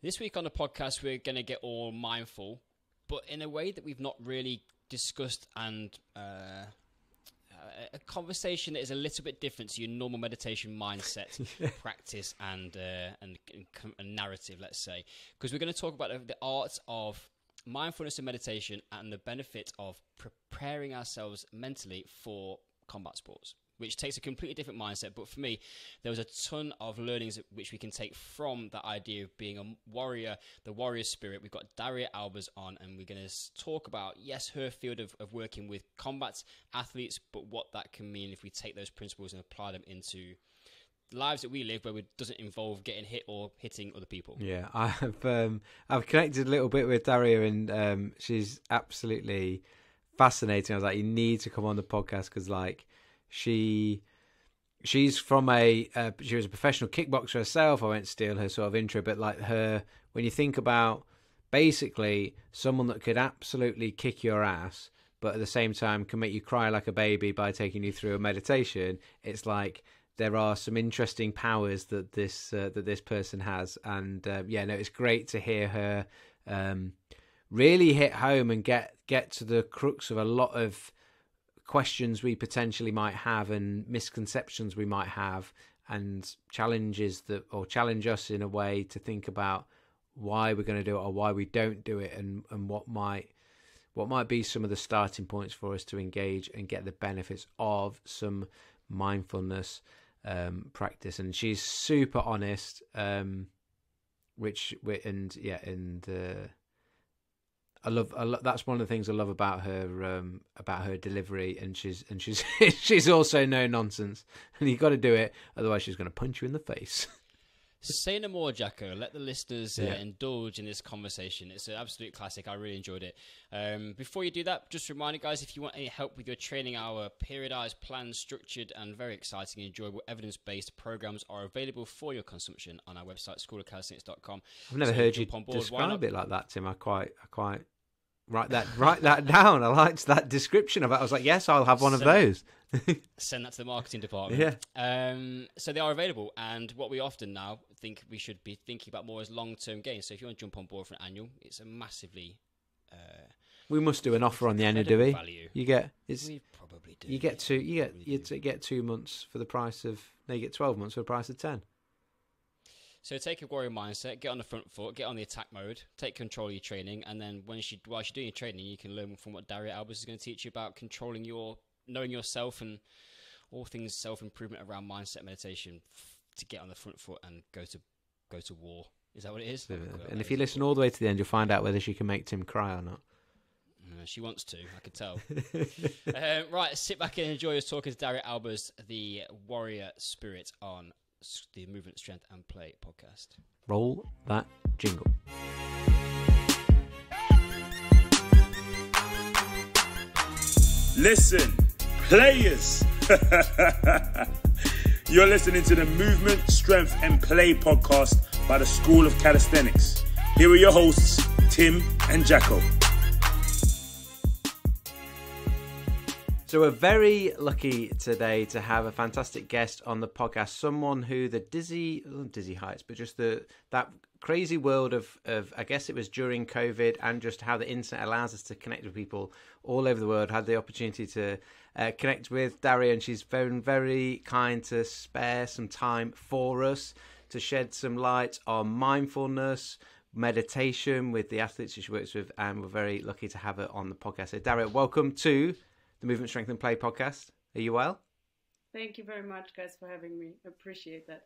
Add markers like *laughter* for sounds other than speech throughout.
This week on the podcast, we're going to get all mindful, but in a way that we've not really discussed and uh, a conversation that is a little bit different to your normal meditation mindset, *laughs* practice, and, uh, and, and narrative. Let's say because we're going to talk about the, the art of mindfulness and meditation and the benefit of preparing ourselves mentally for combat sports which takes a completely different mindset. But for me, there was a ton of learnings which we can take from that idea of being a warrior, the warrior spirit. We've got Daria Albers on, and we're going to talk about, yes, her field of, of working with combat athletes, but what that can mean if we take those principles and apply them into lives that we live where it doesn't involve getting hit or hitting other people. Yeah, *laughs* I've um, I've connected a little bit with Daria, and um, she's absolutely fascinating. I was like, you need to come on the podcast because like she she's from a uh, she was a professional kickboxer herself. I won't steal her sort of intro, but like her when you think about basically someone that could absolutely kick your ass, but at the same time can make you cry like a baby by taking you through a meditation. It's like there are some interesting powers that this uh, that this person has, and uh, yeah, no, it's great to hear her um, really hit home and get get to the crux of a lot of questions we potentially might have and misconceptions we might have and challenges that or challenge us in a way to think about why we're going to do it or why we don't do it and and what might what might be some of the starting points for us to engage and get the benefits of some mindfulness um, practice. And she's super honest um, which we and yeah and uh, I love, I love, that's one of the things I love about her um, about her delivery and she's and she's *laughs* she's also no nonsense. And you've got to do it otherwise she's going to punch you in the face *laughs* Say no more, Jacko. Let the listeners uh, yeah. indulge in this conversation. It's an absolute classic. I really enjoyed it. Um, before you do that, just remind you guys if you want any help with your training, our periodized, planned, structured, and very exciting, enjoyable, evidence based programs are available for your consumption on our website, schoolofcalisthenics.com. I've never so heard you describe it like that, Tim. I quite, I quite write that write that down. I liked that description of it. I was like, yes, I'll have one send, of those. *laughs* send that to the marketing department. Yeah. Um, so they are available, and what we often now think we should be thinking about more as long term gains. So if you want to jump on board for an annual, it's a massively. Uh, we must do an offer on the annual, do we? Value. You get it's we probably do. You get two. You get you get two months for the price of. No, you get twelve months for the price of ten. So take a warrior mindset, get on the front foot, get on the attack mode, take control of your training, and then when you while you're doing your training, you can learn from what Daria Albers is going to teach you about controlling your, knowing yourself, and all things self improvement around mindset meditation to get on the front foot and go to go to war. Is that what it is? And if you listen all the way to the end, you'll find out whether she can make Tim cry or not. Uh, she wants to, I can tell. *laughs* uh, right, sit back and enjoy us talking to Daria Albers, the warrior spirit on the Movement, Strength and Play podcast. Roll that jingle. Listen, players. *laughs* You're listening to the Movement, Strength and Play podcast by the School of Calisthenics. Here are your hosts, Tim and Jacko. So we're very lucky today to have a fantastic guest on the podcast. Someone who the dizzy, dizzy heights, but just the that crazy world of of I guess it was during COVID and just how the internet allows us to connect with people all over the world. Had the opportunity to uh, connect with Daria, and she's very very kind to spare some time for us to shed some light on mindfulness meditation with the athletes she works with, and we're very lucky to have her on the podcast. So, Daria, welcome to the Movement Strength and Play podcast. Are you well? Thank you very much, guys, for having me. Appreciate that.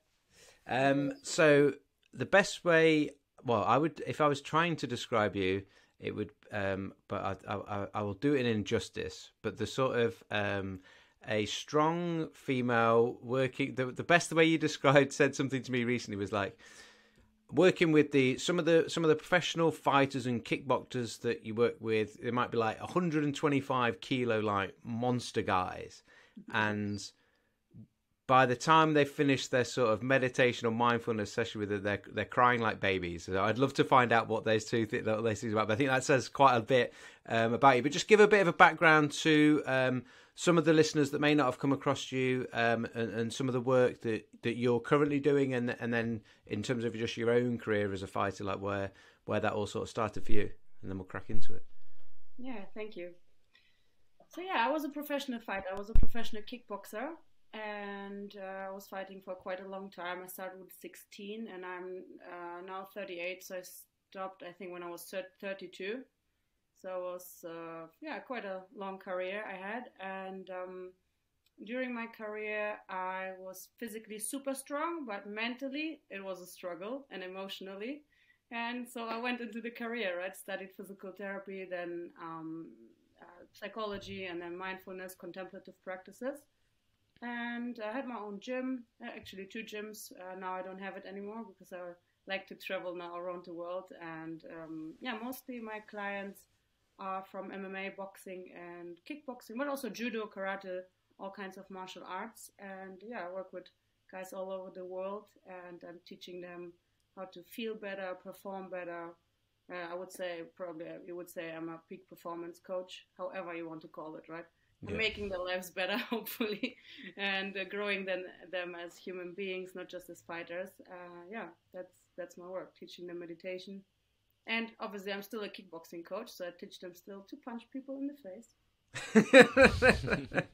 Um, so the best way, well, I would, if I was trying to describe you, it would, um, but I, I, I will do it in injustice. But the sort of um, a strong female working, the the best way you *laughs* described said something to me recently was like working with the some of the some of the professional fighters and kickboxers that you work with they might be like 125 kilo like monster guys and by the time they finish their sort of meditation or mindfulness session with it, they're they're crying like babies. So I'd love to find out what those two th- those things about. But I think that says quite a bit um, about you. But just give a bit of a background to um, some of the listeners that may not have come across you um, and, and some of the work that, that you're currently doing, and and then in terms of just your own career as a fighter, like where where that all sort of started for you, and then we'll crack into it. Yeah, thank you. So yeah, I was a professional fighter. I was a professional kickboxer, and uh, I was fighting for quite a long time. I started with 16, and I'm uh, now 38. So I stopped, I think, when I was 32. So it was, uh, yeah, quite a long career I had. And um, during my career, I was physically super strong, but mentally it was a struggle and emotionally. And so I went into the career, right? Studied physical therapy, then um, uh, psychology, and then mindfulness, contemplative practices. And I had my own gym, uh, actually two gyms. Uh, now I don't have it anymore because I like to travel now around the world. And um, yeah, mostly my clients are from MMA, boxing, and kickboxing, but also judo, karate, all kinds of martial arts. And yeah, I work with guys all over the world, and I'm teaching them how to feel better, perform better. Uh, I would say probably you would say I'm a peak performance coach, however you want to call it, right? Yeah. Making their lives better, *laughs* hopefully, and uh, growing them them as human beings, not just as fighters. Uh, yeah, that's that's my work, teaching them meditation, and obviously, I'm still a kickboxing coach, so I teach them still to punch people in the face. *laughs*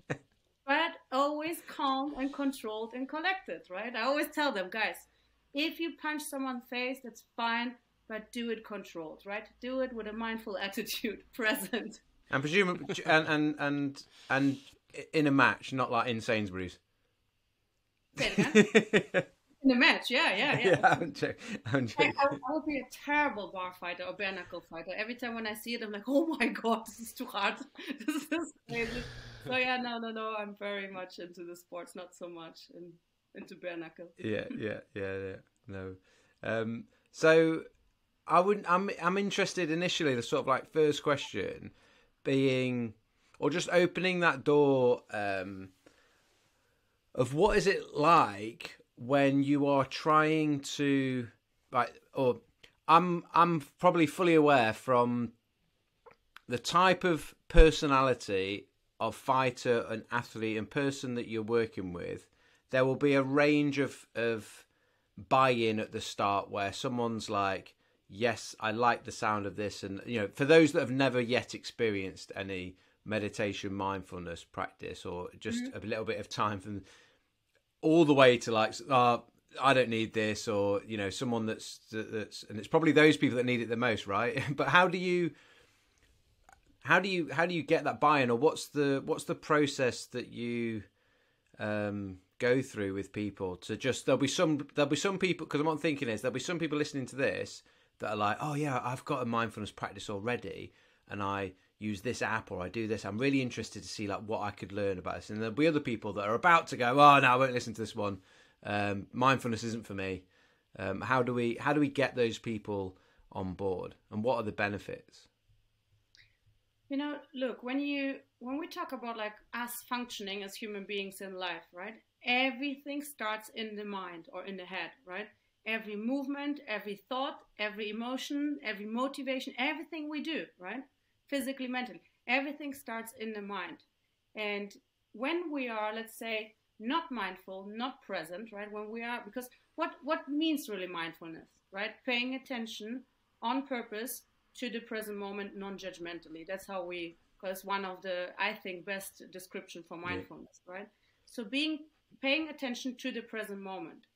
but always calm and controlled and collected, right? I always tell them, guys, if you punch someone's face, that's fine, but do it controlled, right? Do it with a mindful *laughs* attitude, present. And presumably, and, and and and in a match, not like in Sainsbury's. *laughs* Say it again. in the match. Yeah, yeah, yeah. yeah I'm joking. I'm joking. I, I, would be a terrible bar fighter or bare knuckle fighter. Every time when I see it, I'm like, oh my god, this is too hard. *laughs* this is crazy. so yeah, no, no, no. I'm very much into the sports, not so much in, into bare knuckle. yeah, yeah, yeah, yeah. No. Um, so I would. I'm. I'm interested initially. The sort of like first question being, or just opening that door. Um, of what is it like when you are trying to like or I'm I'm probably fully aware from the type of personality of fighter and athlete and person that you're working with, there will be a range of of buy-in at the start where someone's like, "Yes, I like the sound of this," and you know, for those that have never yet experienced any meditation mindfulness practice or just mm-hmm. a little bit of time from all the way to like, uh, I don't need this, or you know, someone that's that's, and it's probably those people that need it the most, right? *laughs* but how do you, how do you, how do you get that buy-in, or what's the what's the process that you um, go through with people to just there'll be some there'll be some people because what I'm thinking is there'll be some people listening to this that are like, oh yeah, I've got a mindfulness practice already, and I use this app or I do this. I'm really interested to see like what I could learn about this. And there'll be other people that are about to go, oh no, I won't listen to this one. Um, mindfulness isn't for me. Um, how do we how do we get those people on board, and what are the benefits? You know, look when you when we talk about like us functioning as human beings in life, right? Everything starts in the mind or in the head, right? Every movement, every thought, every emotion, every motivation, everything we do, right? Physically, mentally. Everything starts in the mind. And when we are, let's say, not mindful, not present, right? When we are, because what, what means really mindfulness, right? Paying attention on purpose to the present moment non-judgmentally. That's how we, because one of the, I think, best description for mindfulness, yeah. right? So being, paying attention to the present moment.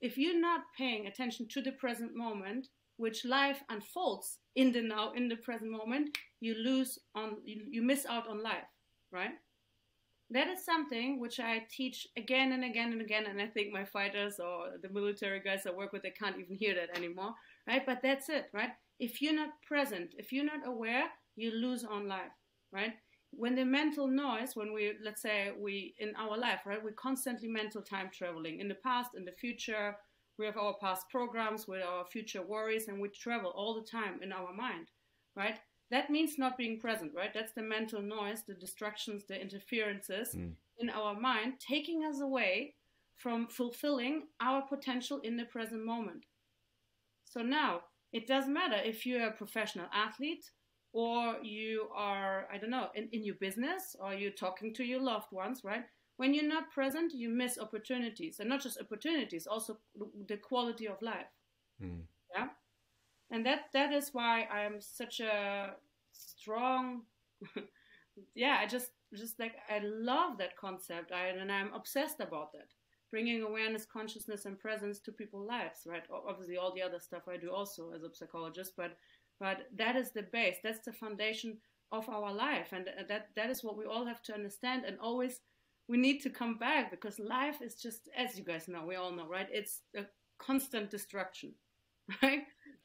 If you're not paying attention to the present moment, which life unfolds in the now, in the present moment, you lose on, you, you miss out on life, right? That is something which I teach again and again and again, and I think my fighters or the military guys I work with, they can't even hear that anymore, right? But that's it, right? If you're not present, if you're not aware, you lose on life, right? When the mental noise, when we, let's say, we in our life, right, we're constantly mental time traveling in the past, in the future, we have our past programs with our future worries, and we travel all the time in our mind, right? That means not being present, right? That's the mental noise, the distractions, the interferences mm. in our mind, taking us away from fulfilling our potential in the present moment. So now, it doesn't matter if you're a professional athlete or you are, I don't know, in, in your business, or you're talking to your loved ones, right? When you're not present, you miss opportunities, and not just opportunities, also the quality of life. Mm. Yeah, and that that is why I'm such a strong. *laughs* yeah, I just just like I love that concept, I, and I'm obsessed about that. Bringing awareness, consciousness, and presence to people's lives, right? Obviously, all the other stuff I do also as a psychologist, but but that is the base. That's the foundation of our life, and that that is what we all have to understand. And always, we need to come back because life is just, as you guys know, we all know, right? It's a constant destruction, *laughs* right?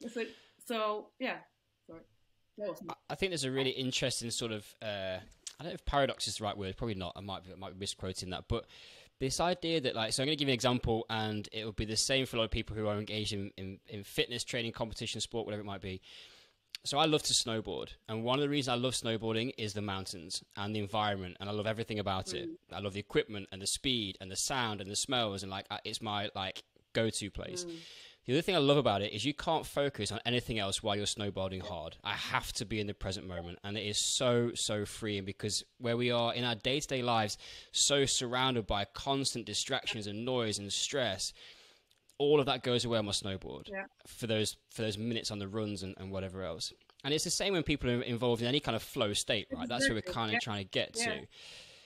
So, so yeah. I think there's a really interesting sort of. Uh, I don't know if paradox is the right word. Probably not. I might be, I might be misquoting that, but this idea that like so i'm going to give you an example and it will be the same for a lot of people who are engaged in, in, in fitness training competition sport whatever it might be so I love to snowboard, and one of the reasons I love snowboarding is the mountains and the environment, and I love everything about mm. it. I love the equipment and the speed and the sound and the smells, and like it's my like go-to place. Mm. The other thing I love about it is you can't focus on anything else while you're snowboarding hard. I have to be in the present moment, and it is so so freeing because where we are in our day-to-day lives, so surrounded by constant distractions and noise and stress all of that goes away on my snowboard yeah. for those for those minutes on the runs and, and whatever else. And it's the same when people are involved in any kind of flow state, right? That's where we're kind of yeah. trying to get yeah. to.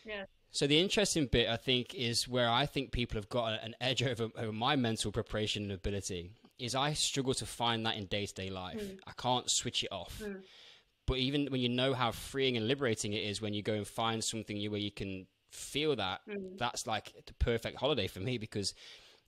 Yeah. So the interesting bit, I think, is where I think people have got an edge over, over my mental preparation and ability. Is I struggle to find that in day to day life. Mm. I can't switch it off. Mm. But even when you know how freeing and liberating it is, when you go and find something where you can feel that, mm. that's like the perfect holiday for me because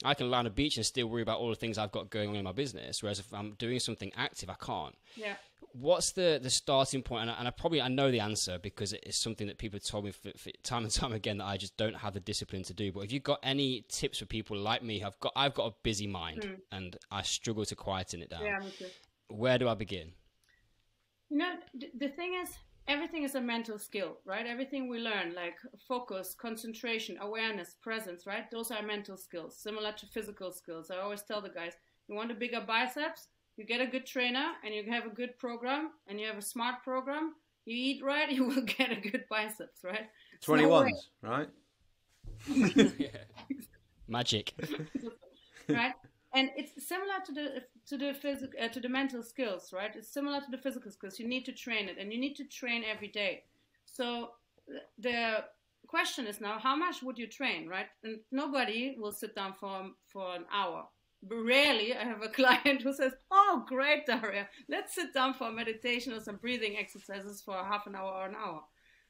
I can lie on a beach and still worry about all the things I've got going on in my business. Whereas if I'm doing something active, I can't. Yeah. What's the, the starting point? And I, and I probably I know the answer because it's something that people have told me for, for time and *laughs* time again that I just don't have the discipline to do. But if you've got any tips for people like me, I've got I've got a busy mind mm. and I struggle to quieten it down. Yeah. Where do I begin? You know, the thing is, everything is a mental skill, right? Everything we learn, like focus, concentration, awareness, presence, right? Those are mental skills, similar to physical skills. I always tell the guys, you want a bigger biceps, you get a good trainer and you have a good program and you have a smart program, you eat right, *laughs* you will get a good biceps, right? 21s, right? *laughs* *laughs* Magic. right? and it's similar to the to the physical uh, to the mental skills right? It's similar to the physical skills. You need to train it and you need to train every day. So the question is now how much would you train right? And nobody will sit down for for an hour. Rarely i have a *laughs* client who says oh great daria. Let's sit down for meditation or some breathing exercises for half an hour or an hour.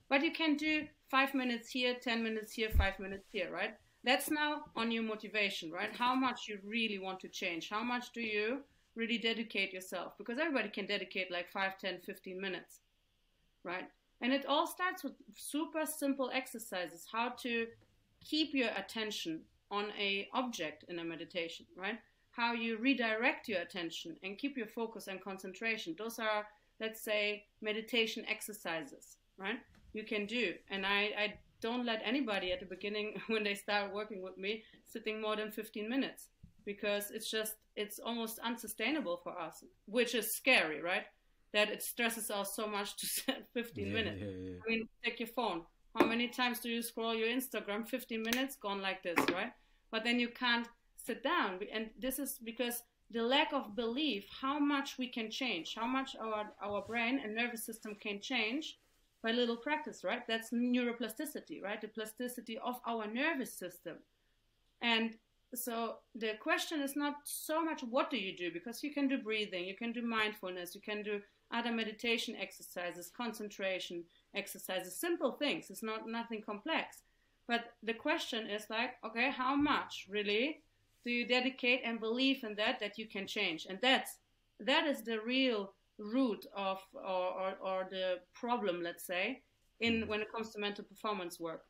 But you can do five minutes here ten minutes here five minutes here right? That's now on your motivation, right? How much you really want to change. How much do you really dedicate yourself? Because everybody can dedicate like 5, 10, 15 minutes, right? And it all starts with super simple exercises, how to keep your attention on a object in a meditation, right? How you redirect your attention and keep your focus and concentration. Those are, let's say, meditation exercises, right? You can do. And I, I don't let anybody at the beginning *laughs* when they start working with me sitting more than 15 minutes because it's just it's almost unsustainable for us which is scary right that it stresses us so much to *laughs* set 15 yeah, minutes yeah, yeah. i mean take your phone how many times do you scroll your instagram 15 minutes gone like this right but then you can't sit down and this is because the lack of belief how much we can change how much our our brain and nervous system can change by little practice, right? That's neuroplasticity, right? The plasticity of our nervous system. And so the question is not so much what do you do, because you can do breathing, you can do mindfulness, you can do other meditation exercises, concentration exercises, simple things. It's not nothing complex. But the question is like, okay, how much really do you dedicate and believe in that that you can change? And that's that is the real root of or, or, or the problem, let's say, in Mm-hmm. when it comes to mental performance work,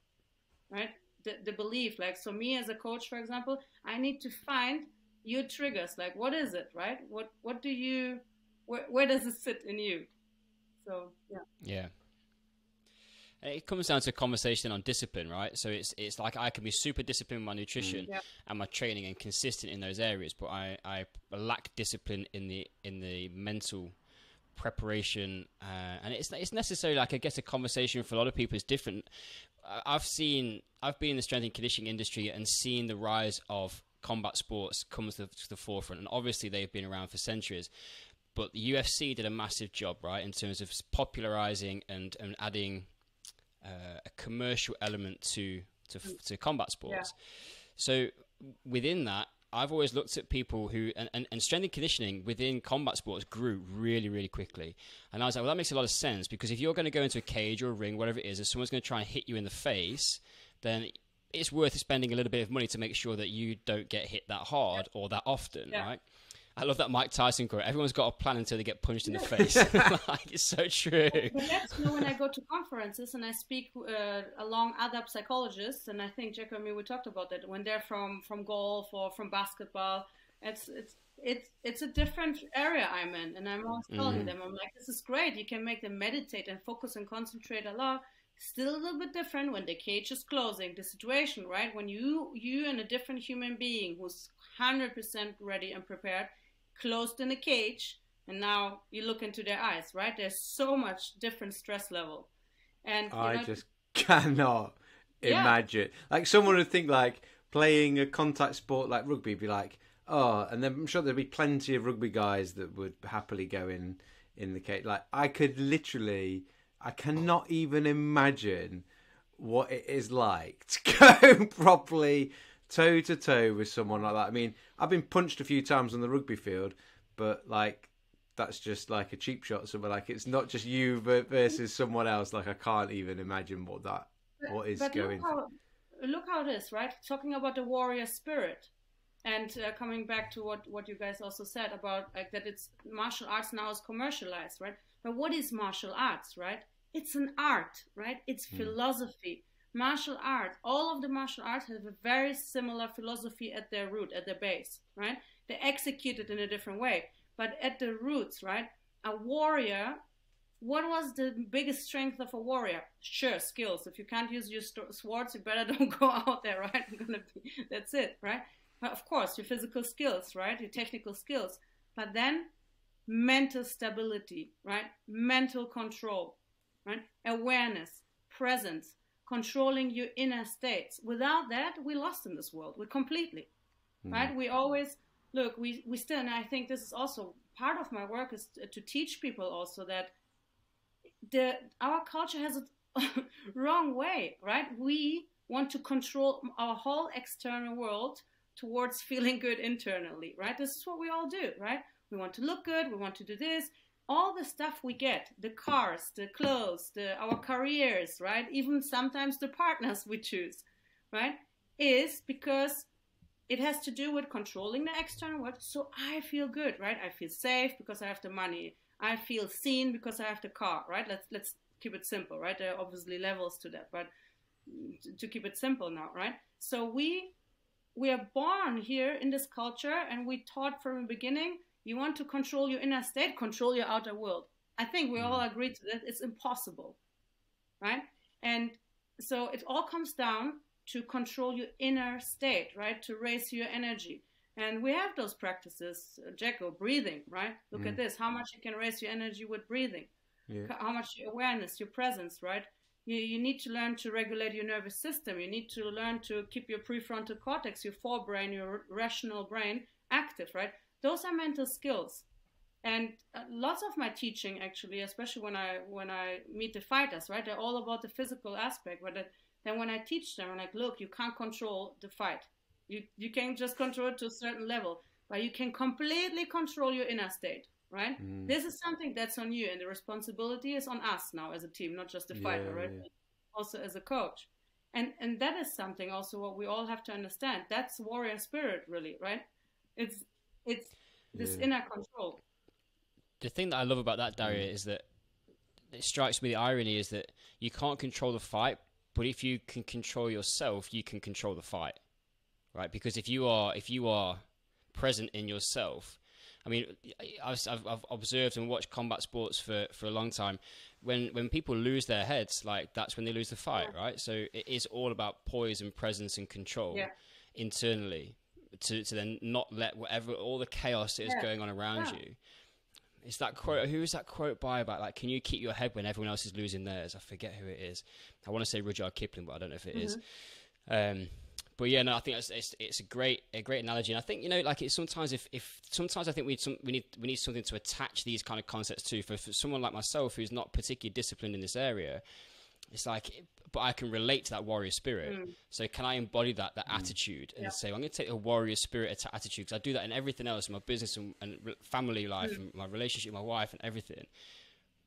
right? The, the belief, like, so me as a coach, for example, I need to find your triggers. Like, what is it, right? What what do you, where, where does it sit in you? So yeah. Yeah. It comes down to a conversation on discipline, right? So it's it's like I can be super disciplined with my nutrition Yeah. and my training and consistent in those areas, but I, I lack discipline in the in the mental preparation, uh, and it's it's necessarily like I guess a conversation for a lot of people is different. I've seen I've been in the strength and conditioning industry and seen the rise of combat sports come to the, to the forefront, and obviously they've been around for centuries. But the UFC did a massive job, right, in terms of popularizing and, and adding uh, a commercial element to to, to combat sports. Yeah. So within that, I've always looked at people who and, and, and, strength and conditioning within combat sports grew really, really quickly. And I was like, well, that makes a lot of sense because if you're going to go into a cage or a ring, whatever it is, if someone's going to try and hit you in the face, then it's worth spending a little bit of money to make sure that you don't get hit that hard or that often, yeah. right? I love that Mike Tyson quote. Everyone's got a plan until they get punched in the face. *laughs* *laughs* like, it's so true. But that's you know, when I go to conferences and I speak uh, along other psychologists, and I think Jack and me we talked about that when they're from from golf or from basketball. It's it's it's it's a different area I'm in, and I'm always telling mm. them, I'm like, this is great. You can make them meditate and focus and concentrate a lot. Still a little bit different when the cage is closing. The situation, right? When you you and a different human being who's hundred percent ready and prepared closed in a cage and now you look into their eyes right? There's so much different stress level. And i know, just *laughs* cannot yeah. imagine. Like someone would think like playing a contact sport like rugby be like oh and then i'm sure there'd be plenty of rugby guys that would happily go in in the cage. Like i could literally i cannot even imagine what it is like *laughs* to go properly toe to toe with someone like that. I mean, I've been punched a few times on the rugby field, but like that's just like a cheap shot. So, like it's not just you versus someone else. Like I can't even imagine what that what is but going. Look how, look how it is, right? Talking about the warrior spirit, and uh, coming back to what what you guys also said about like that it's martial arts now is commercialized, right? But what is martial arts, right? It's an art, right? It's hmm. philosophy martial art, all of the martial arts have a very similar philosophy at their root, at their base, right? They execute it in a different way. But at the roots, right? A warrior, what was the biggest strength of a warrior? Sure, skills. If you can't use your swords, you better *laughs* don't go out there, right? *laughs* Be, that's it, right? But of course, your physical skills, right? Your technical skills. But then mental stability, right? Mental control, right? Awareness, presence, controlling your inner states. Without that, we're lost in this world. We're completely, mm. right? We always look. We we still, and I think this is also part of my work is to, to teach people also that the our culture has a *laughs* wrong way, right? We want to control our whole external world towards *laughs* feeling good internally, right? This is what we all do, right? We want to look good, we want to do this, all the stuff we get the cars the clothes the our careers right? Even sometimes the partners we choose right? Is because it has to do with controlling the external world. So i feel good right? I feel safe because i have the money. I feel seen because i have the car right? Let's let's keep it simple right? There are obviously levels to that but to keep it simple now right? So we we are born here in this culture and we taught from the beginning you want to control your inner state, control your outer world. I think we all mm. agree to that. It's impossible, right? And so it all comes down to control your inner state, right? To raise your energy. And we have those practices, uh, Jacko, breathing, right? Look mm. at this, how much you can raise your energy with breathing, yeah. how much your awareness, your presence, right? You, you need to learn to regulate your nervous system. You need to learn to keep your prefrontal cortex, your forebrain, your rational brain active, right? Those are mental skills. And uh, lots of my teaching actually especially when i when i meet the fighters right? They're all about the physical aspect but then when i teach them i'm like look you can't control the fight. You you can just control it to a certain level but you can completely control your inner state right? Mm. this is something that's on you and the responsibility is on us now as a team not just the fighter yeah, right? yeah. also as a coach. And and that is something also what we all have to understand. That's warrior spirit really right? It's it's this yeah. inner control. The thing that I love about that, Daria, mm. is that it strikes me the irony is that you can't control the fight, but if you can control yourself, you can control the fight, right? Because if you are if you are present in yourself, I mean, I've, I've observed and watched combat sports for, for a long time. When when people lose their heads, like that's when they lose the fight, yeah. right? So it is all about poise and presence and control yeah. internally to, to then not let whatever all the chaos that is yeah. going on around yeah. you it's that quote. Who is that quote by about like, can you keep your head when everyone else is losing theirs? I forget who it is. I want to say Rudyard Kipling, but I don't know if it is. Um, but yeah, no, I think it's, it's it's a great a great analogy, and I think you know, like it's sometimes if, if sometimes I think we need some, we need we need something to attach these kind of concepts to. For, for someone like myself who's not particularly disciplined in this area, it's like, but I can relate to that warrior spirit. So can I embody that that attitude and Yeah. say, I'm going to take a warrior spirit attitude because I do that in everything else, in my business and, and re- family life, and my relationship with my wife, and everything.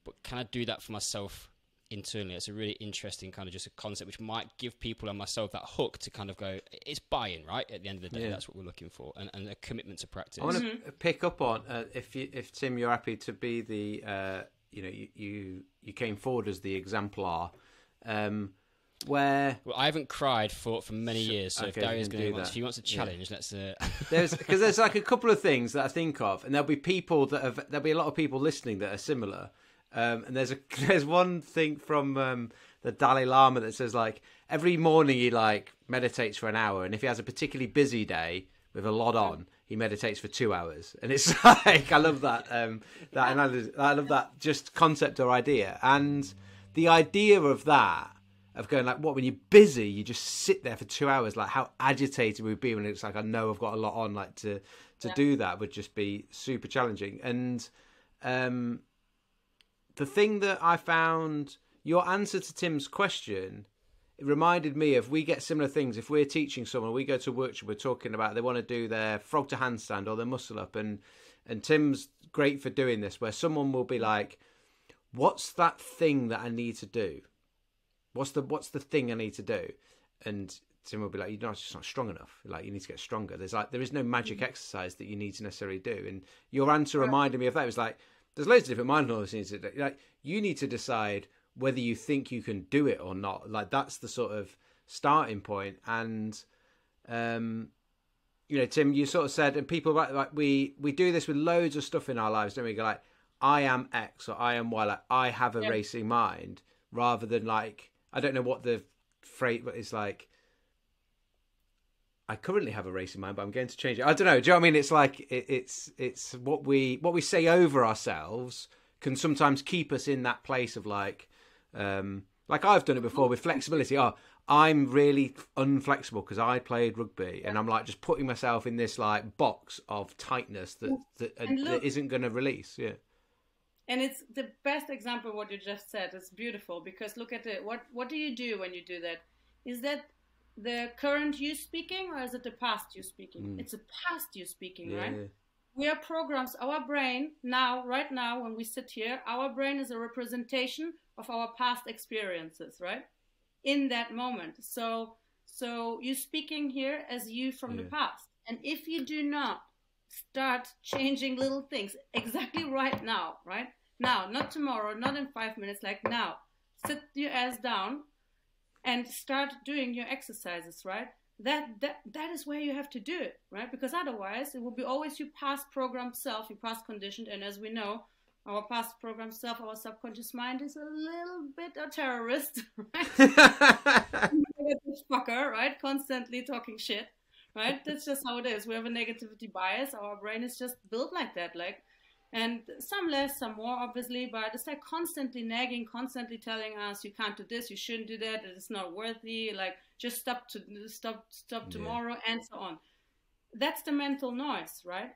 But can I do that for myself internally? It's a really interesting kind of just a concept which might give people and myself that hook to kind of go. It's buy-in, right? At the end of the day, Yeah. that's what we're looking for, and, and a commitment to practice. I want to pick up on uh, if you, if Tim, you're happy to be the uh, you know you, you you came forward as the exemplar, um, where Well, I haven't cried for for many years, so okay, if Daria's going to, if he wants a challenge, let's. Uh, *laughs* there's because there's like a couple of things that I think of, and there'll be people that have there'll be a lot of people listening that are similar. Um, and there's a *laughs* there's one thing from um, the Dalai Lama that says like every morning he like meditates for an hour, and if he has a particularly busy day with a lot on, he meditates for two hours. And it's *laughs* like I love that um, that I love that just concept or idea, and the idea of that of going like what when you're busy you just sit there for two hours like how agitated we'd be when it's like i know i've got a lot on like to to do that would just be super challenging. And um the thing that i found your answer to tim's question it reminded me of we get similar things. If we're teaching someone we go to a workshop we're talking about they want to do their frog to handstand or their muscle up. And and tim's great for doing this where someone will be like what's that thing that i need to do what's the what's the thing I need to do? And Tim will be like, you're not just not strong enough. Like you need to get stronger. There's like there is no magic exercise that you need to necessarily do. And your answer reminded me of that. It was like there's loads of different mindfulness things to do. Like you need to decide whether you think you can do it or not. Like that's the sort of starting point. And um, you know, Tim, you sort of said, and people like, like we we do this with loads of stuff in our lives, don't we? Go like, I am X or I am Y. Like I have a Yeah. racing mind, rather than like I don't know what the phrase is like. I currently have a racing mind, but I'm going to change it. I don't know. Do you know what I mean? It's like it, it's it's what we what we say over ourselves can sometimes keep us in that place of like, um, like I've done it before with flexibility. Oh, I'm really unflexible because I played rugby, and I'm like just putting myself in this like box of tightness that that, And look- that isn't going to release. Yeah, And it's the best example what you just said. It's beautiful because look at it. What what do you do when you do that? Is that the current you speaking or is it the past you speaking? Mm. It's the past you speaking, yeah, right? yeah. We are programs. Our brain now, right now, when we sit here, our brain is a representation of our past experiences, right? In that moment. So, so you're speaking here as you from the past, and if you do not start changing little things exactly right now, right now, not tomorrow, not in five minutes, like now, sit your ass down and start doing your exercises, right? That that that is where you have to do it, right? Because otherwise, it will be always your past programmed self, your past conditioned, and as we know, our past programmed self, our subconscious mind is a little bit a terrorist, *laughs* right? *laughs* Fucker, right? Constantly talking shit, right? That's just how it is. We have a negativity bias. Our brain is just built like that, like and some less, some more, obviously, but it's like constantly nagging, constantly telling us you can't do this, you shouldn't do that, it's not worthy, like just stop to stop stop Yeah. tomorrow, and so on. That's the mental noise, right?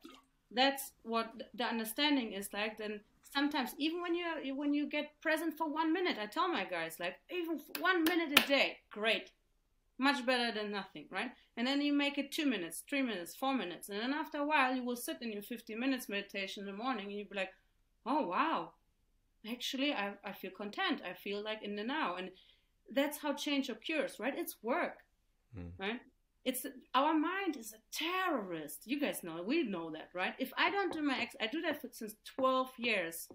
That's what the understanding is like. Then sometimes, even when you when you get present for one minute, I tell my guys like even for one minute a day, great, much better than nothing, right? And then you make it two minutes, three minutes, four minutes, and then after a while, you will sit in your 15 minutes meditation in the morning, and you'll be like, oh wow, actually, I, I feel content. I feel like in the now, and that's how change occurs, right? It's work, hmm. right? It's our mind is a terrorist. You guys know, we know that, right? If I don't do my ex, I do that for, since 12 years.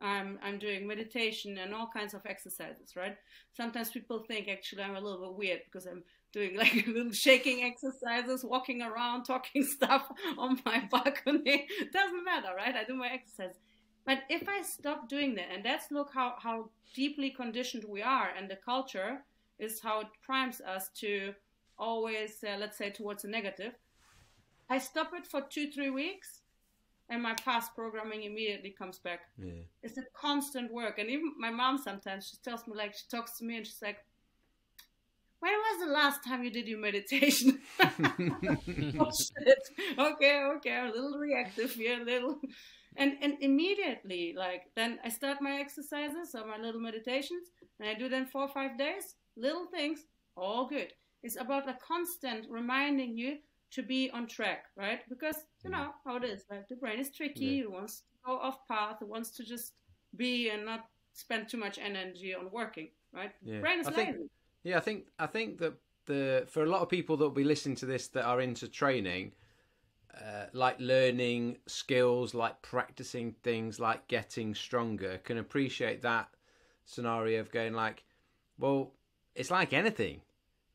I'm I'm doing meditation and all kinds of exercises, right? Sometimes people think actually I'm a little bit weird because I'm doing *laughs* like little shaking exercises, walking around, talking *laughs* stuff on my *laughs* balcony. Doesn't matter, right? I do my exercise. But if I stop doing that, and that's look how, how deeply conditioned we are, and the culture is how it primes us to always, uh, let's say, towards the negative. I stop it for two, three weeks, and my past programming immediately comes back. Yeah. It's a constant work. And even my mom sometimes she tells me like she talks to me and she's like, When was the last time you did your meditation? *laughs* *laughs* oh shit. Okay, okay, a little reactive here, a little and and immediately like then I start my exercises or my little meditations and I do them four or five days, little things, all good. It's about a constant reminding you to be on track, right? Because you know how it is. Like the brain is tricky. Yeah. It wants to go off path. It wants to just be and not spend too much energy on working, right? Yeah. Brain is I lazy. think- Yeah, I think I think that the for a lot of people that will be listening to this that are into training, uh, like learning skills, like practicing things, like getting stronger, can appreciate that scenario of going like, well, it's like anything,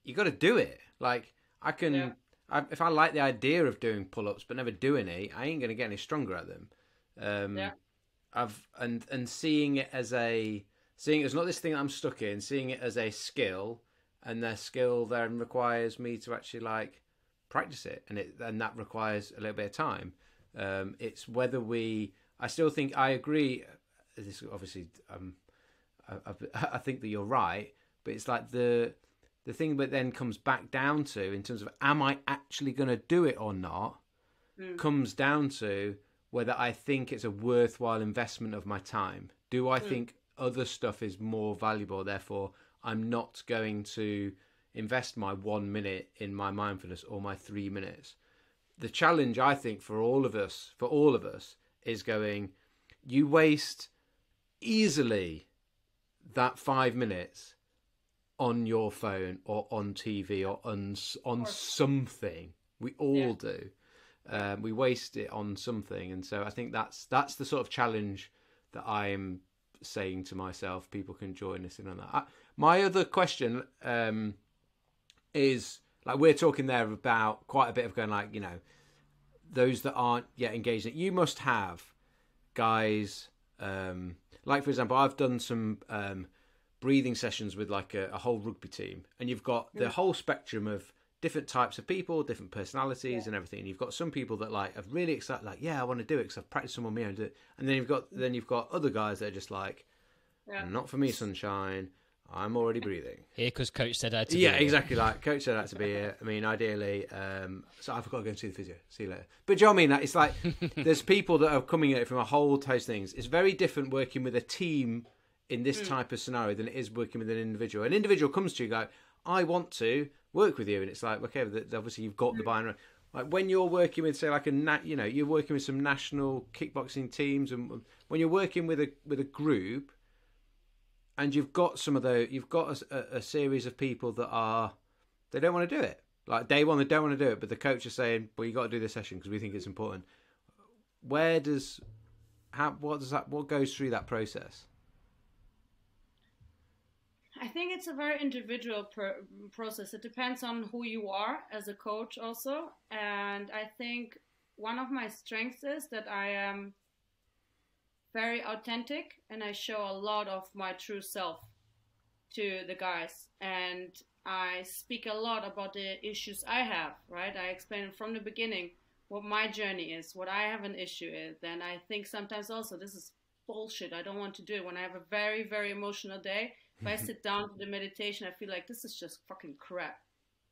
you got to do it. Like I can, Yeah. I, if I like the idea of doing pull-ups but never do any, I ain't gonna get any stronger at them. Um, Yeah. I've and and seeing it as a seeing it as not this thing that I'm stuck in, seeing it as a skill, and their skill then requires me to actually like practice it, and it and that requires a little bit of time. Um, it's whether we. I still think I agree. This obviously, um, I, I, *laughs* I think that you're right, but it's like the the thing that then comes back down to in terms of am I actually going to do it or not mm. comes down to whether I think it's a worthwhile investment of my time. Do I mm. think other stuff is more valuable? Therefore, I'm not going to invest my one minute in my mindfulness or my three minutes. The challenge, I think, for all of us, for all of us, is going, you waste easily that five minutes on your phone or on TV or on on something. We all Yeah. do. Um, we waste it on something, and so I think that's that's the sort of challenge that I'm saying to myself. People can join us in on that. I, my other question um, is like we're talking there about quite a bit of going like you know those that aren't yet engaged. You must have guys um, like for example, I've done some um, breathing sessions with like a, a whole rugby team, and you've got the whole spectrum of different types of people, different personalities, and everything. And you've got some people that like are really excited, like yeah, I want to do it because I've practiced some on me and it. And then you've got then you've got other guys that are just like, Yeah. not for me, sunshine. I'm already breathing. *laughs* Here, because coach said I had to. Yeah, be here. exactly. Like coach said that to be here. I mean, ideally, um, so I've got to go and see the physio. See you later. But do you know what I mean? Like, It's like *laughs* there's people that are coming at it from a whole host of things. It's very different working with a team in this hmm. type of scenario than it is working with an individual. An individual comes to you, go, I want to work with you, and it's like, okay, obviously you've got the hmm. buy-in. Like when you're working with, say, like a nat, you know, you're working with some national kickboxing teams, and when you're working with a with a group, and you've got some of the you've got a, a, series of people that are they don't want to do it. Like day one they don't want to do it but the coach is saying well you got to do this session because we think it's important. Where does how what does that what goes through that process think it's a very individual per- process. It depends on who you are as a coach, also. And I think one of my strengths is that I am very authentic and I show a lot of my true self to the guys. And I speak a lot about the issues I have, right? I explain from the beginning what my journey is, what I have an issue is. And I think sometimes also this is bullshit. I don't want to do it when I have a very, very emotional day if I sit down to the meditation, I feel like this is just fucking crap,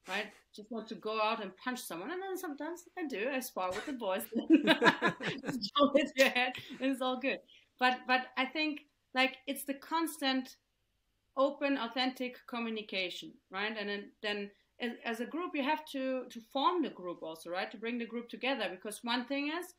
right? Just want to go out and punch someone, and then sometimes I do. I spar with the boys, *laughs* just your head, and it's all good. But but I think like it's the constant, open, authentic communication, right? And then then as, as a group, you have to to form the group also, right? To bring the group together, because one thing is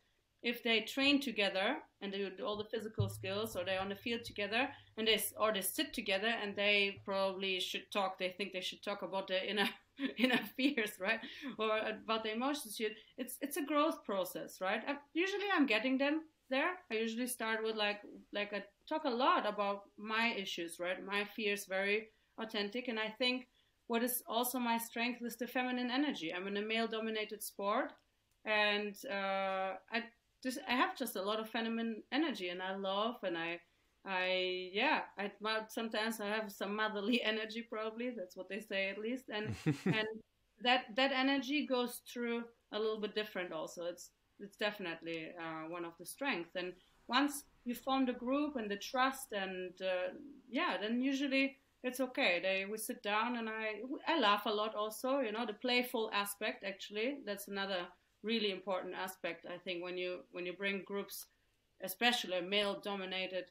if they train together and they do all the physical skills or they're on the field together and they or they sit together and they probably should talk they think they should talk about their inner *laughs* inner fears right? Or about their emotions. It's it's a growth process right? I, usually i'm getting them there. I usually start with like like i talk a lot about my issues right? My fears very authentic. And i think what is also my strength is the feminine energy. I'm in a male dominated sport and uh, I just I have just a lot of feminine energy, and I love and I I yeah I sometimes I have some motherly *laughs* energy probably that's what they say at least, and *laughs* and that that energy goes through a little bit different also. It's it's definitely uh, one of the strengths. And once you form the group and the trust, and uh, yeah, then usually it's okay. They we sit down and I I laugh a lot also. You know, the playful aspect actually that's another really important aspect. I think when you when you bring groups, especially male dominated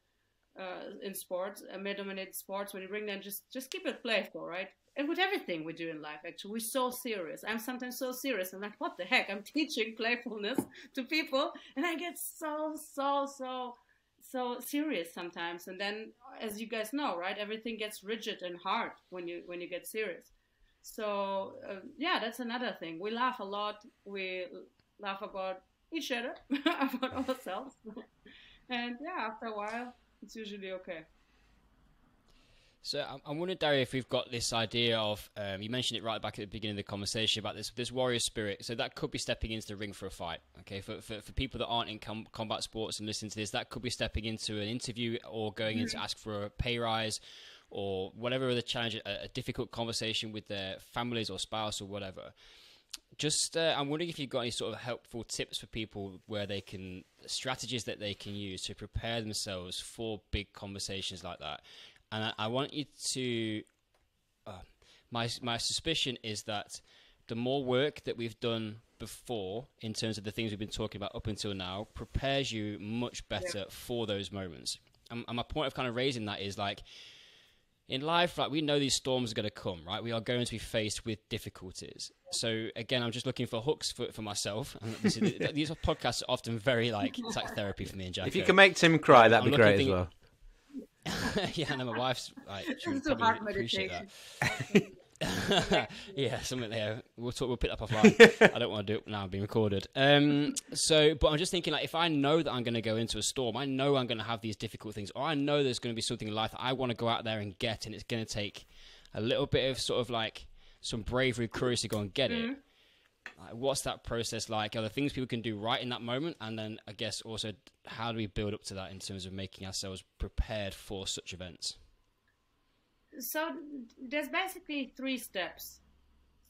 uh, in sports, uh, male dominated sports, when you bring them, just just keep it playful, right? and with everything we do in life actually we're so serious. I'm sometimes so serious. I'm like what the heck? I'm *laughs* teaching playfulness to people. And i get so so so so serious sometimes. And then as you guys know right everything gets rigid and hard when you when you get serious so uh, yeah that's another thing. We laugh a lot. We laugh about each other *laughs* about ourselves. And yeah after a while it's usually okay. So I'm, I'm wondering, Daria, if we've got this idea of um, you mentioned it right back at the beginning of the conversation about this this warrior spirit. So that could be stepping into the ring for a fight. Okay, for for, for people that aren't in com- combat sports and listening to this, that could be stepping into an interview or going in to ask for a pay rise or whatever other challenge, a, a difficult conversation with their families or spouse or whatever. Just, uh, I'm wondering if you've got any sort of helpful tips for people where they can strategies that they can use to prepare themselves for big conversations like that and I, I want you to. Uh, my my suspicion is that the more work that we've done before in terms of the things we've been talking about up until now prepares you much better yeah. for those moments. And, and, my point of kind of raising that is like in life, like we know these storms are going to come, right? We are going to be faced with difficulties. So again, I'm just looking for hooks for, for myself. And is, these podcasts are often very like it's like therapy for me and Jack. If you can make Tim cry, that'd I'm be great as well. *laughs* yeah, no, my wife's like, she would probably appreciate that. Yeah, *laughs* something there. We'll talk. We'll pick up offline. *laughs* I don't want to do it now. Being recorded. Um. So, but I'm just thinking, like, if I know that I'm going to go into a storm, I know I'm going to have these difficult things, or I know there's going to be something in life that I want to go out there and get, and it's going to take a little bit of sort of like some bravery, courage to go and get mm-hmm. it. Like, what's that process like? Are there things people can do right in that moment? And then I guess also, how do we build up to that in terms of making ourselves prepared for such events? So there's basically three steps.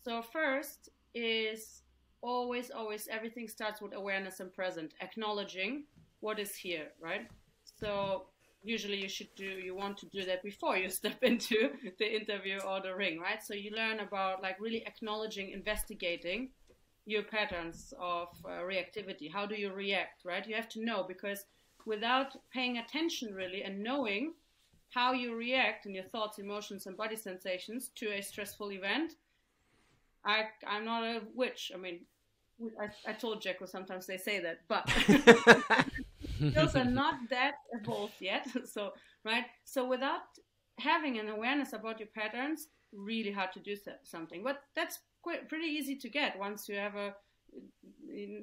So first is always, always everything starts with awareness and present, acknowledging what is here, right? So usually you should do you want to do that before you *laughs* step into the interview or the ring right so you learn about like really acknowledging investigating your patterns of uh, reactivity. How do you react, right? You have to know because without paying attention really and knowing how you react in your thoughts, emotions, and body sensations to a stressful event, I, I'm not a witch. I mean, I, I told Jacko sometimes they say that, but *laughs* those are not that evolved yet. *laughs* So, right? So, without having an awareness about your patterns, really hard to do something. But that's quite, pretty easy to get once you have a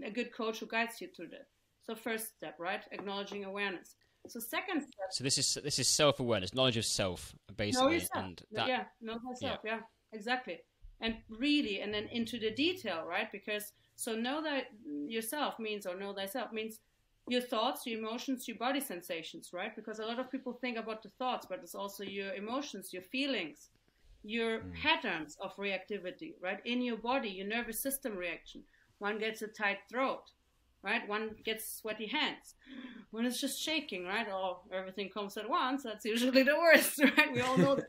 a good coach who guides you through that. So first step, right? Acknowledging awareness. So second step. So this is this is self awareness, knowledge of self, basically. Know yourself. And that, yeah, know yourself. Yeah. yeah, exactly. And really, and then into the detail, right? Because so know that yourself means, or know thyself means your thoughts, your emotions, your body sensations, right? Because a lot of people think about the thoughts, but it's also your emotions, your feelings, your mm. patterns of reactivity, right? In your body, your nervous system reaction. One gets a tight throat, right? One gets sweaty hands. One is just shaking, right? Oh, everything comes at once. That's usually the worst, *laughs* right? We all know that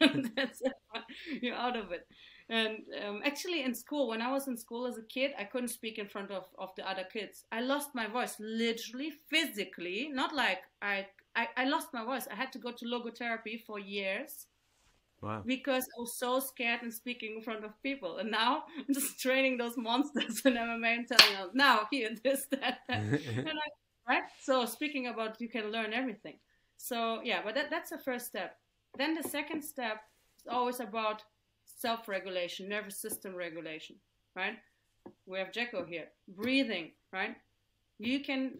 *laughs* That's it. *laughs* You're out of it. And um, actually, in school, when I was in school as a kid, I couldn't speak in front of, of the other kids. I lost my voice, literally, physically. Not like I, I, I lost my voice. I had to go to logotherapy for years Wow. Because I was so scared and speaking in front of people. And now *laughs* I'm just training those monsters *laughs* in MMA and telling them, now, here, *laughs* this, that, that. I, right? So speaking about you can learn everything. So yeah, but that, that's the first step. Then the second step is always about self-regulation, nervous system regulation, right? We have Jacko here. Breathing, right? You can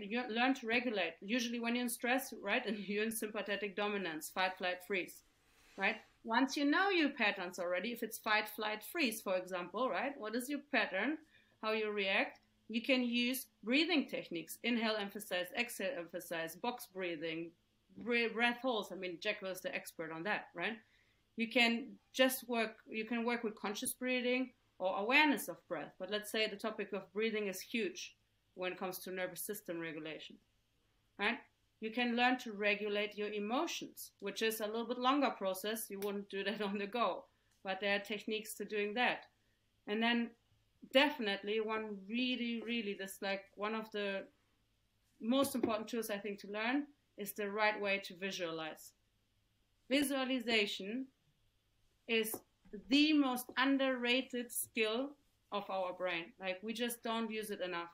you learn to regulate. Usually when you're in stress, right? And you're in sympathetic dominance, fight, flight, freeze right? Once you know your patterns already, if it's fight, flight, freeze, for example, right? What is your pattern? How you react? You can use breathing techniques. Inhale, emphasize, exhale, emphasize, box breathing, breath holds. I mean, Jack was the expert on that, right? You can just work, you can work with conscious breathing or awareness of breath. But let's say the topic of breathing is huge when it comes to nervous system regulation, right? You can learn to regulate your emotions, which is a little bit longer process. You wouldn't do *laughs* that on the go, but there are techniques to doing that. And then definitely one really, really, this like one of the most important tools I think to learn is the right way to visualize. Visualization is the most underrated skill of our brain. Like we just don't use it enough.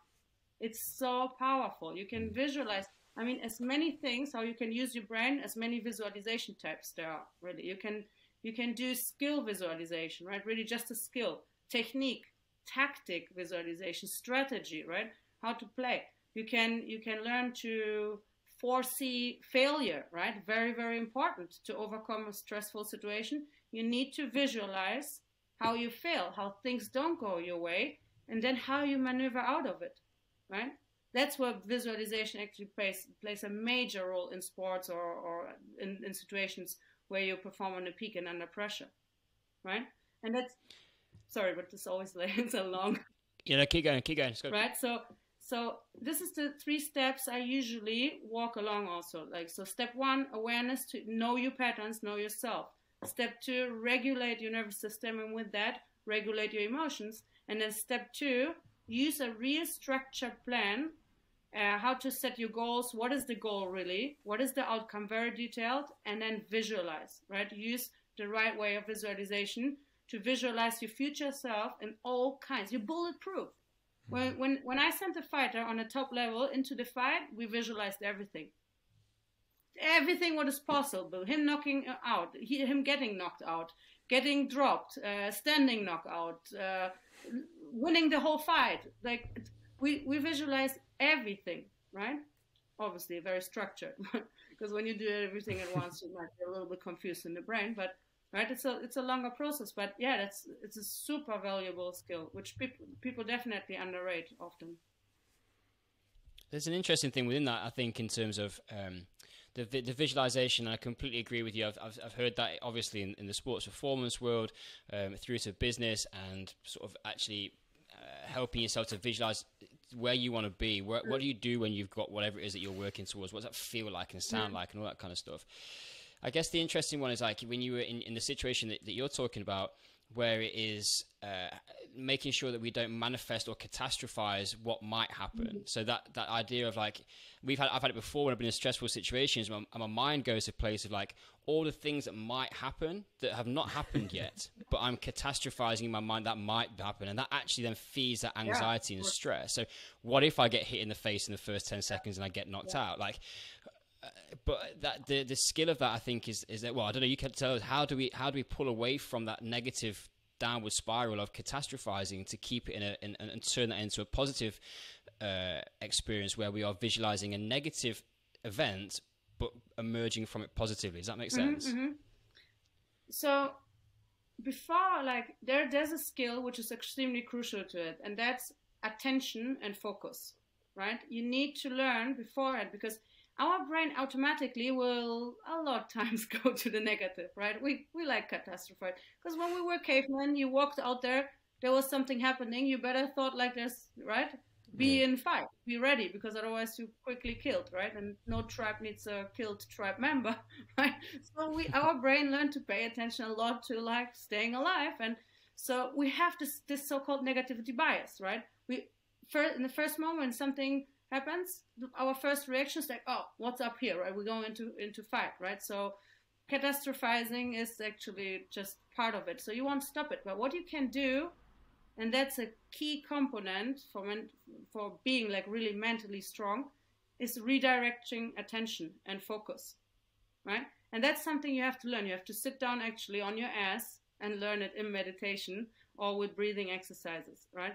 It's so powerful. You can visualize. I mean, as many things how you can use your brain, as many visualization types there are. Really, you can you can do skill visualization, right? Really, just a skill, technique, tactic visualization, strategy, right? How to play. You can you can learn to foresee failure, right? Very very important to overcome a stressful situation you need to visualize how you fail, how things don't go your way, and then how you maneuver out of it, right? That's where visualization actually plays plays a major role in sports or, or in, in situations where you perform on a peak and under pressure, right? And that's sorry, but this always it's a long. Yeah, no, keep going, keep going. Right. So so this is the three steps I usually walk along. Also, like so, step one, awareness to know your patterns, know yourself. Step two, regulate your nervous system, and with that, regulate your emotions. And then step two, use a real structured plan. Uh, how to set your goals, what is the goal really, what is the outcome, very detailed, and then visualize, right? Use the right way of visualization to visualize your future self in all kinds. You're bulletproof. When, mm-hmm. when, when I sent a fighter on a top level into the fight, we visualized everything everything what is possible. Him knocking out, he, him getting knocked out, getting dropped, uh, standing knockout, uh, winning the whole fight. Like we we visualize everything, right? Obviously, very structured, *laughs* because when you do everything at once, you might be a little bit confused in the brain. But right, it's a it's a longer process. But yeah, that's it's a super valuable skill, which people people definitely underrate often. There's an interesting thing within that, I think, in terms of um, the, the visualization. I completely agree with you. I've, I've, I've heard that obviously in, in, the sports performance world, um, through to business, and sort of actually uh, helping yourself to visualize where you want to be. What, what do you do when you've got whatever it is that you're working towards? What does that feel like and sound mm. like, and all that kind of stuff? I guess the interesting one is like when you were in, in the situation that, that you're talking about, where it is uh, making sure that we don't manifest or catastrophize what might happen. Mm-hmm. So that that idea of like we've had I've had it before when I've been in stressful situations, and my, my mind goes to a place of like all the things that might happen that have not happened *laughs* yet, but I'm catastrophizing in my mind that might happen, and that actually then feeds that anxiety yeah, and stress. So what if I get hit in the face in the first ten seconds and I get knocked yeah. out? Like but that the the skill of that I think is is that well I don't know you can tell us how do we how do we pull away from that negative downward spiral of catastrophizing to keep it in a in, and turn that into a positive uh, experience where we are visualizing a negative event but emerging from it positively. Does that make mm-hmm, sense? Mm-hmm, mm-hmm. So before like there there's a skill which is extremely crucial to it and that's attention and focus right you need to learn before it because our brain automatically will a lot of times *laughs* go to the negative, right? We we like catastrophe because when we were cavemen, you walked out there, there was something happening. You better thought like this, right? Be yeah. in fight, be ready because otherwise you quickly killed, right? And no tribe needs a killed tribe member, *laughs* right? So we *laughs* our brain learned to pay attention a lot to like staying alive, and so we have this this so-called negativity bias, right? We first in the first moment something happens, our first reaction is like, oh, what's up here, right? We're going into into fight, right? So catastrophizing is actually just part of it. So you won't stop it. But what you can do, and that's a key component for men, for being like really mentally strong, is redirecting attention and focus, right? And that's something you have to learn. You have to sit down actually on your ass and learn it in meditation or with breathing exercises, right?